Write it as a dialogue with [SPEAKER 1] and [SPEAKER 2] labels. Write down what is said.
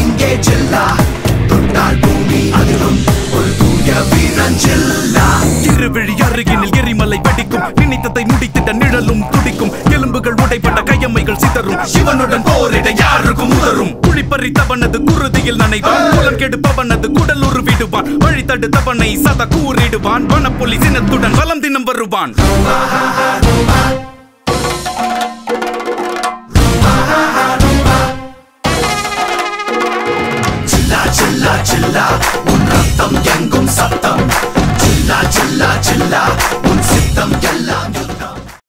[SPEAKER 1] இங்கே செல்லா தொட்டால் பூமி அதிரும். ஒரு தூய வீரன் ஜில்லா.
[SPEAKER 2] இருவிழி அருகினில் எரிமலை வெடிக்கும். நினைத்ததை முடித்திட்ட நிழலும் துடிக்கும். எலும்புகள் உடைப்பட்ட கையம்மைகள் சிதறும்.
[SPEAKER 1] சிவனுடன் போரிட யாருக்கும் உதரும்
[SPEAKER 2] குழிப்பறித்தவனது குருதியில் நனைவான். குலம் கெடுப்பவனது குடல் உருவிடுவான். வழி தடுத்தவனை சத கூறிடுவான். வனப்புலி சினத்துடன் வலம் தினம் வருவான்.
[SPEAKER 1] சில்லா உன் ரத்தம் எங்கும் சத்தம் சில்லா சில்லா சில்லா